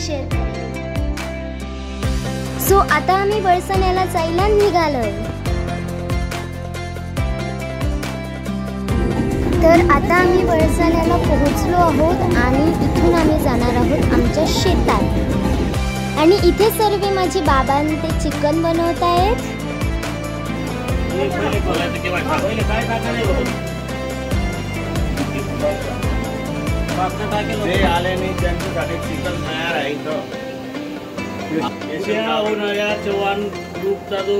Share करेन so आता आम्ही बळसण्याला जायला निघालोय. तर आता आम्ही बळसण्याला पोहोचलो आहोत आणि इथून आम्ही जाणार आहोत आमच्या शेतात. आणि इथे सर्व माझे बाबां ते चिकन बनवत आहेत. जे आले नाही त्यांच्यासाठी चिकन तयार आहे इथं. या उन्हाळ्यात चव्हाण ग्रुपचा जो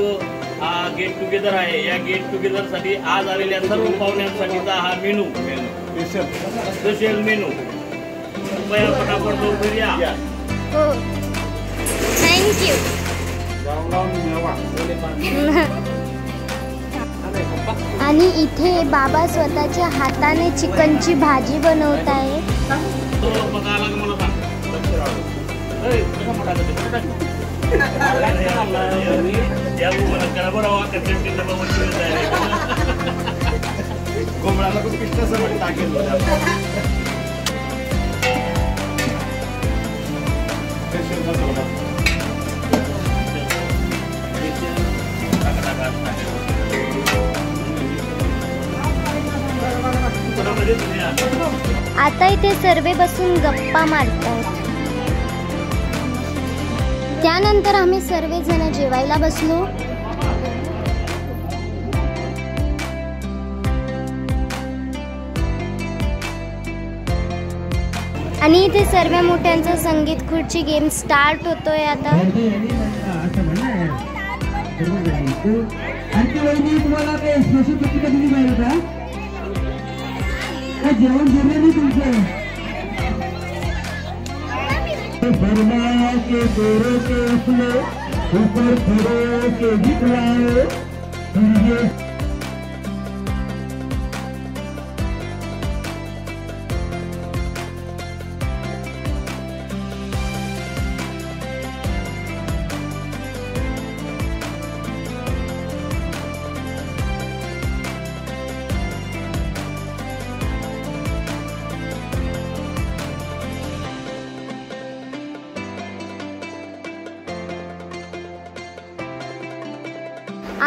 हा गेट टुगेदर आहे या गेट टुगेदरसाठी आज आलेल्या सर्व पाहुण्यांसाठीचा हा मेनू. स्पेशल मेनू कृपया पटापट लवकर या या. हो. थँक्यू मिळवा. आणि इथे बाबा स्वतःच्या हाताने चिकनची भाजी बनवत आहे आता इथे सर्वे बसून गप्पा मारतात. त्यानंतर आम्ही सर्वजण जेवायला बसलो. आणि इथे सर्व मोठ्यांचा संगीत खुर्ची गेम स्टार्ट होतोय आता. तुम्हाला आता जेवण जेवण मी तुमचं. बर्मा के गोरे के उसने ऊपर खड़े के दिखलाए फिर ये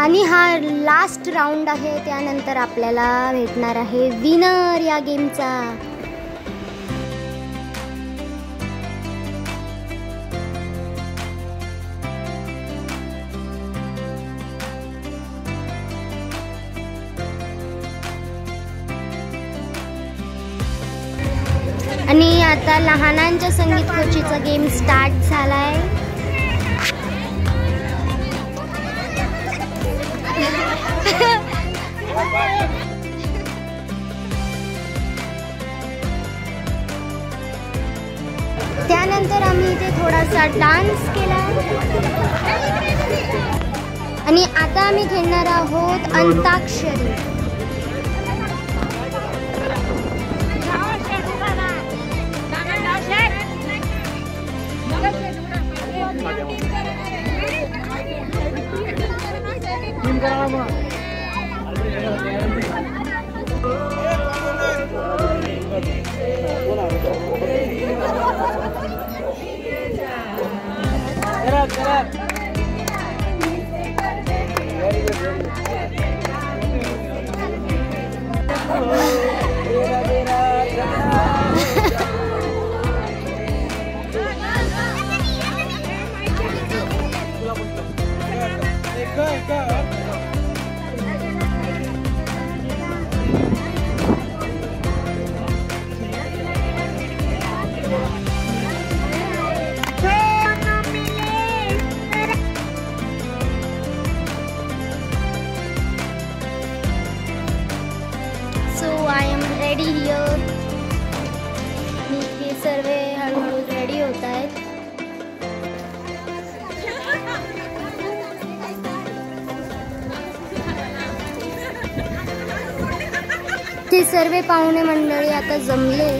आणि हा लास्ट राऊंड आहे त्यानंतर आपल्याला भेटणार आहे विनर या गेमचा आणि आता लहानांच्या संगीत खुर्चीचा गेम स्टार्ट झाला आहे त्यानंतर आम्ही इथे थोडासा डान्स केला. आणि आता आम्ही खेळणार आहोत अंताक्षरी. सो रेडी हिअर हे सर्व हळूहळू रेडी होत आहेत. ते सर्व पाहुणे मंडळी आता जमले.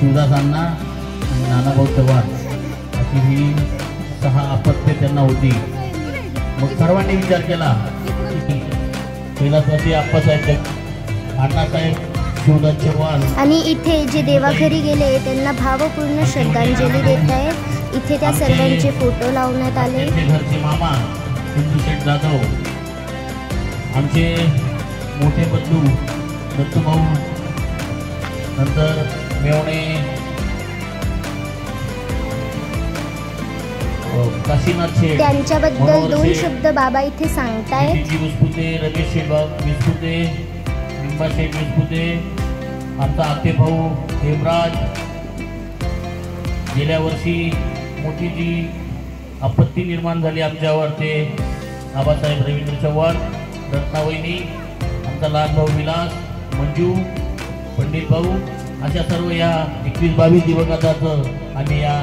शिवदासांना नानाभाऊ चव्हाण. अशी ही सहा अपत्य त्यांना होती. मग सर्वांनी विचार केला की कैलासवासी आप्पासाहेब अण्णासाहेब शिवदास चव्हाण. आणि इथे जे देवाघरी गेले त्यांना भावपूर्ण श्रद्धांजली देत आहेत. इथे त्या सर्वांचे फोटो लावण्यात आले. घरचे मामा सिंधू शेठ जाधव आमचे मोठे बंधू दत्तूभाऊ नंतर मेवणे त्यांच्याबद्दल दोन शब्द बाबा इथे सांगतायत. आमचा आते भाऊ हेमराज. गेल्या वर्षी मोठी जी आपत्ती निर्माण झाली आमच्यावर ते आबासाहेब रवींद्र चव्हाण रत्नावहिनी आमचा लहान भाऊ विलास मंजू पंडित भाऊ अशा सर्व या एकवीस बावीस दिवंगताचं आम्ही या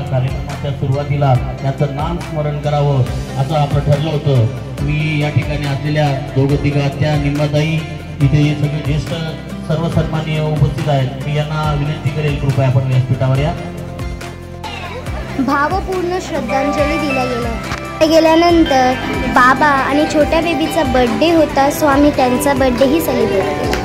कार्यक्रमाच्या सुरुवातीला याचं नाम स्मरण करावं असं आपलं ठरलं होतं. मी या ठिकाणी असलेल्या दोघं तिघा त्या निंबाताई इथे हे सगळे ज्येष्ठ सर्व सन्माननीय उपस्थित आहेत. मी यांना विनंती करेल कृपया आपण व्यासपीठावर या. भावपूर्ण श्रद्धांजली दिल्या गेल्या. गेल्यानंतर बाबा आणि छोट्या बेबीचा बर्थडे होता. सो आम्ही त्यांचा बर्थडेही सेलिब्रेट केला.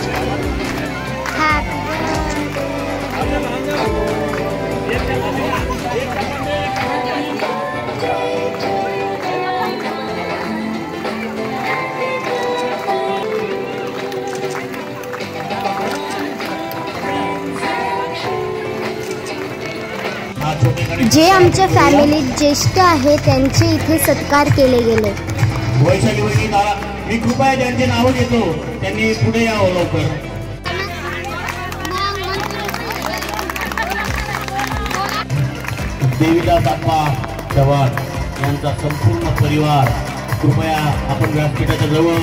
जे आमच्या फॅमिलीत ज्येष्ठ आहे त्यांचे इथे सत्कार केले गेले. वैशाली मी कृपया ज्यांचे नाव घेतो त्यांनी पुढे यावं लवकर. देवीदास आप्पा चव्हाण यांचा संपूर्ण परिवार कृपया आपण व्यासपीठाच्या जवळ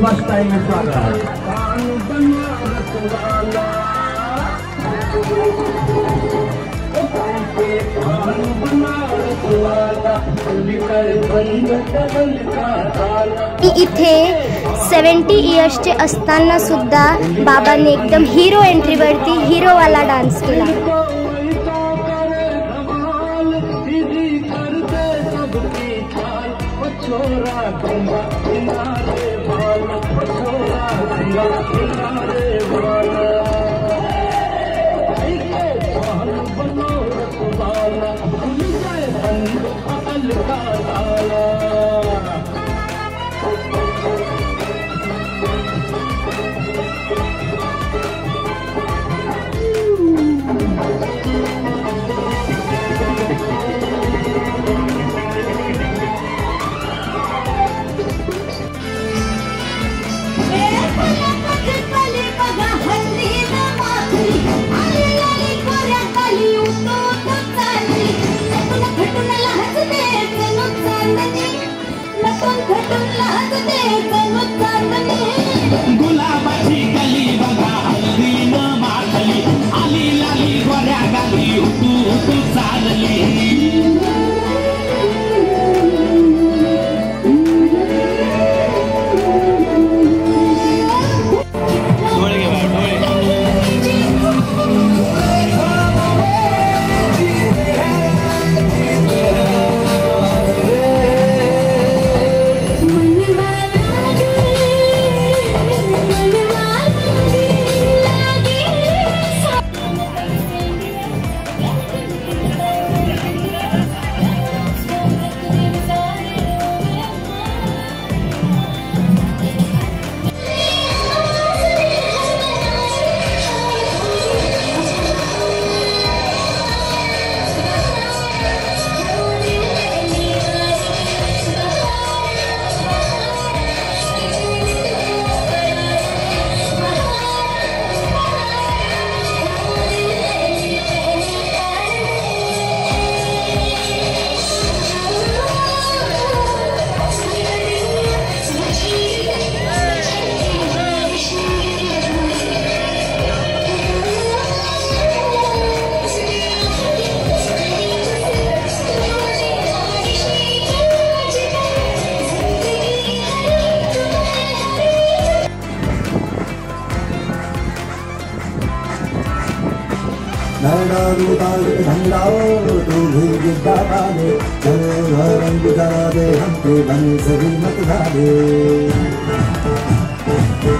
पुष्पाष्टाईने स्वागत मी इथे सेवन्टी इयर्सचे असताना सुद्धा बाबांनी एकदम हिरो एंट्रीवरती हिरोवाला डान्स केला. छोरा गंगा किनारे भला अला नैडारू तालिक धंडाओ तू भी रंग बने सभी मत झाले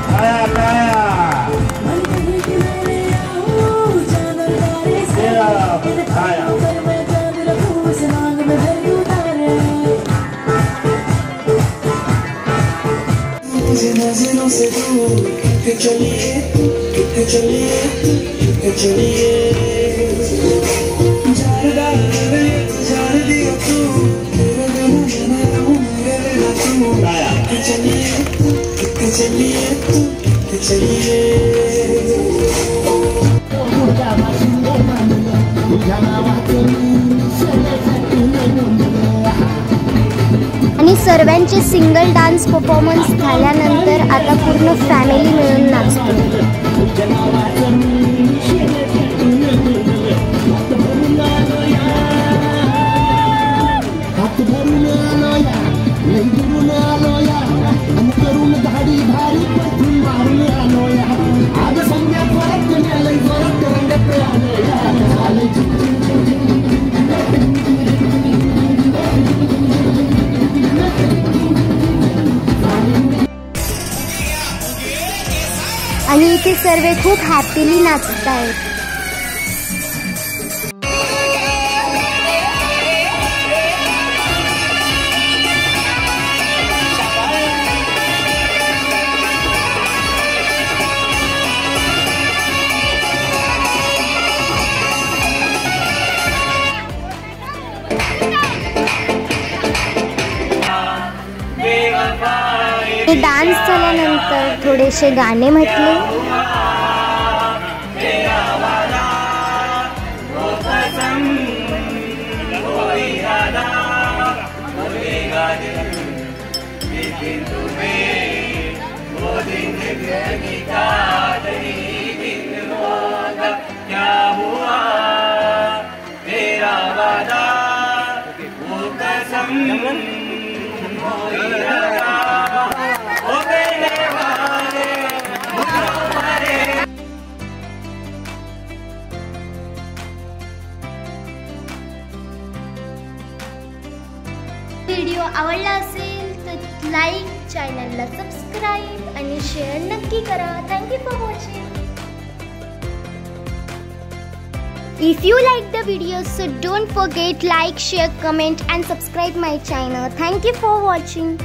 काया काया तुझे नजरों से दूर कितने चलिए कितने चलिए कितने चलिए चलिए चलिए आणि सर्वांचे सिंगल डान्स परफॉर्मन्स झाल्यानंतर आता पूर्ण फॅमिली मिळून आणि इथे सर्व खूप हॅपीली नाचत आहेत डान्स झाल्यानंतर थोडेसे गाणे म्हटले. क्या व्हिडिओ आवडला असेल तर लाईक चॅनलला सबस्क्राईब आणि शेअर नक्की करा thank you for watching If you like the video, so don't forget like, share, comment and subscribe my channel. Thank you for watching.